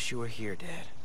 wish you were here, Dad.